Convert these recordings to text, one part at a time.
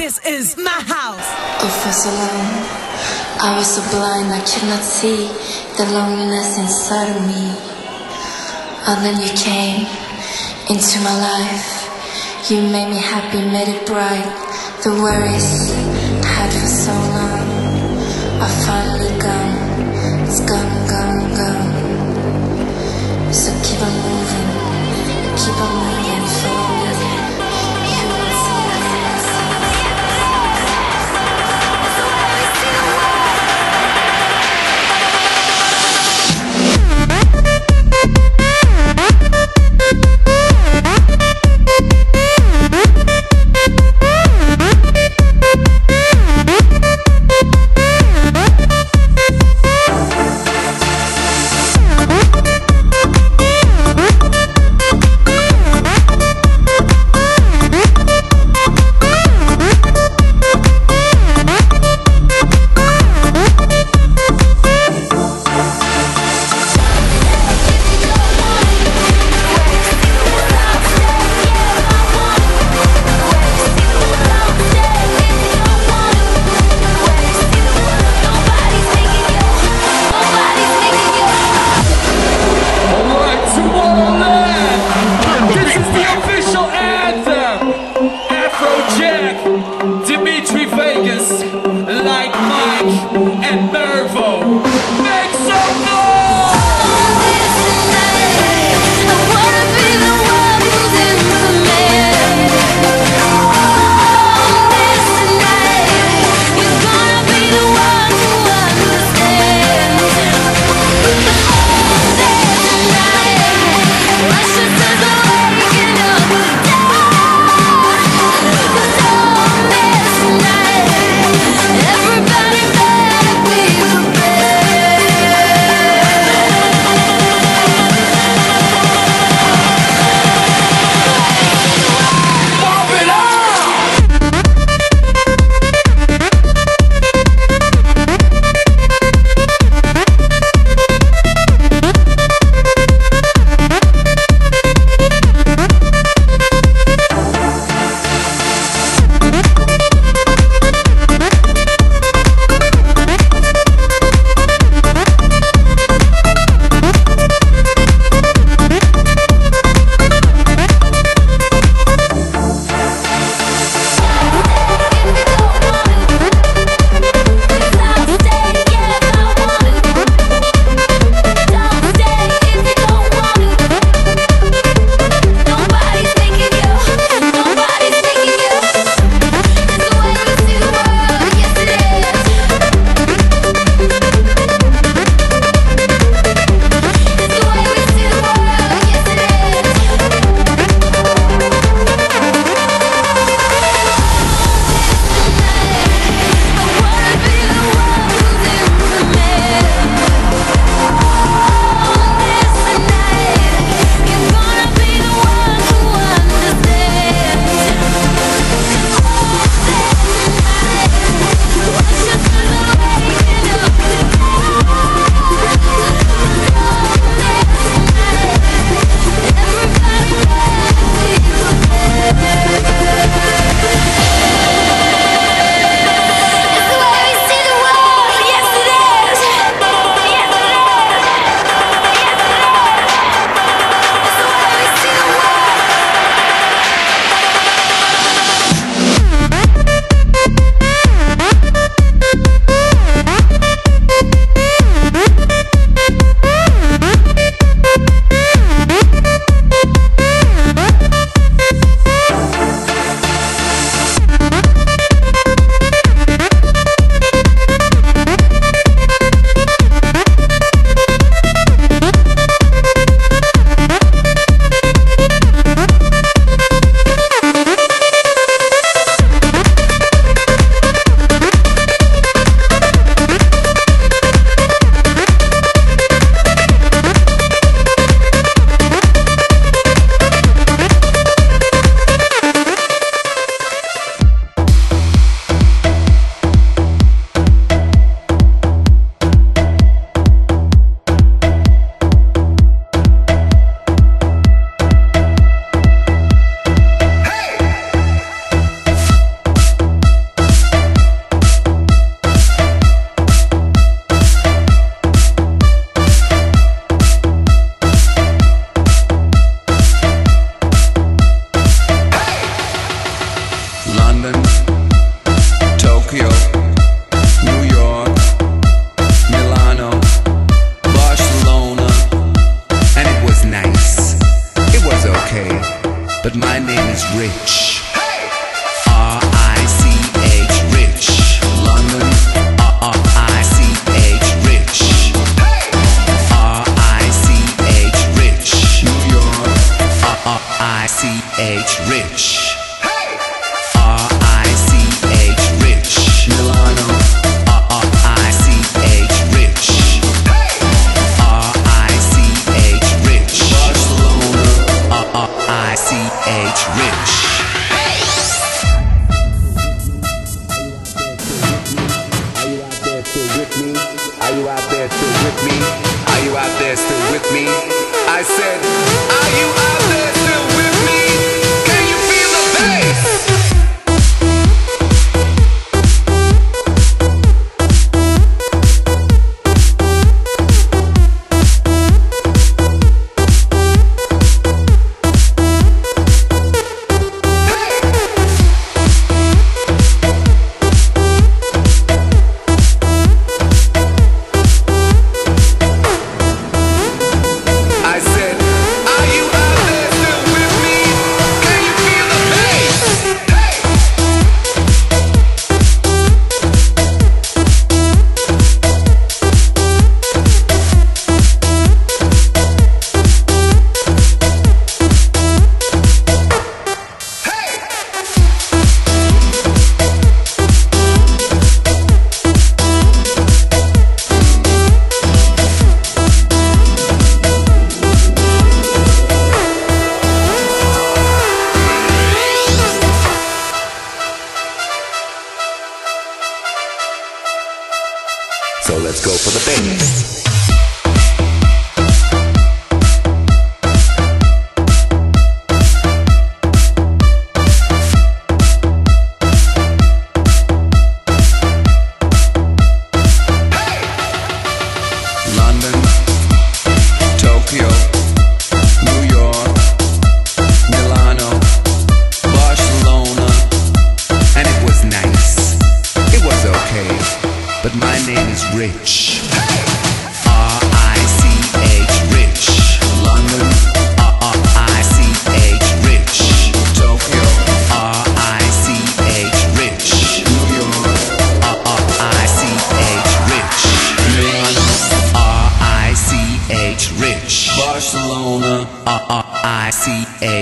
This is my house. Oh, for so long, I was so blind I could not see the loneliness inside of me. And then you came into my life. You made me happy, made it bright. The worries me? Are you out there still with me? I said, Are you out there?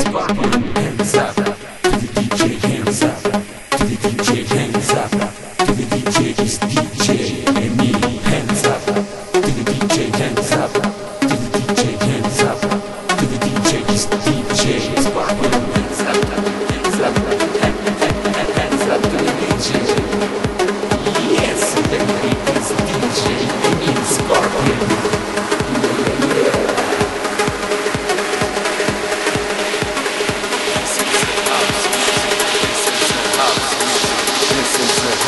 is popping in the.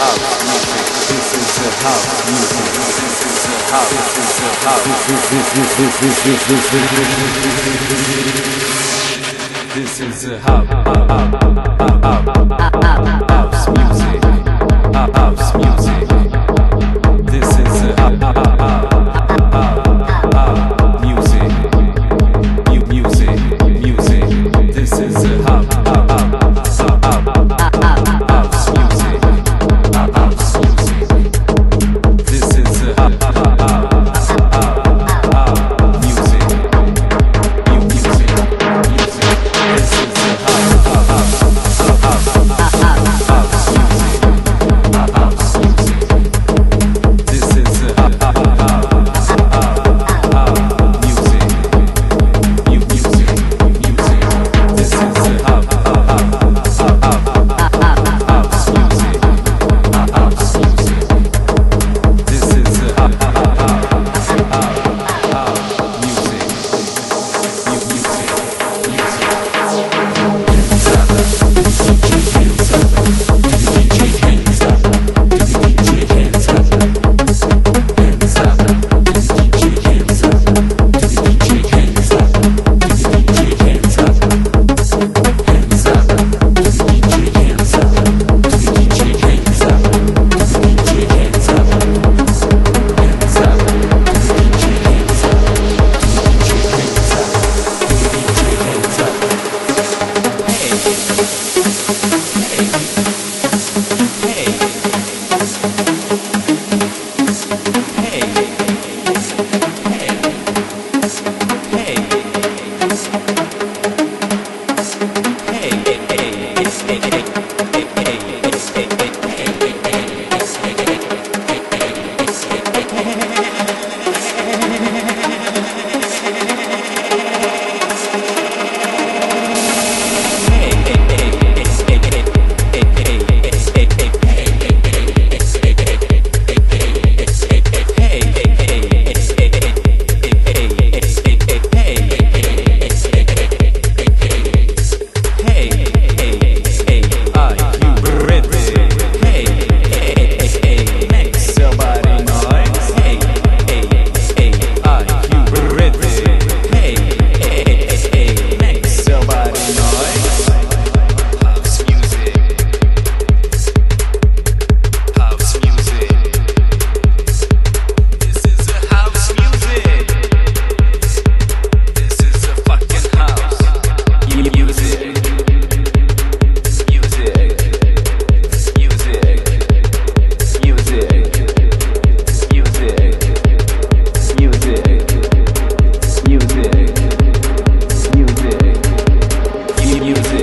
This is a house music. This is the house. This is the house. This is the house. Music. This is the house. music.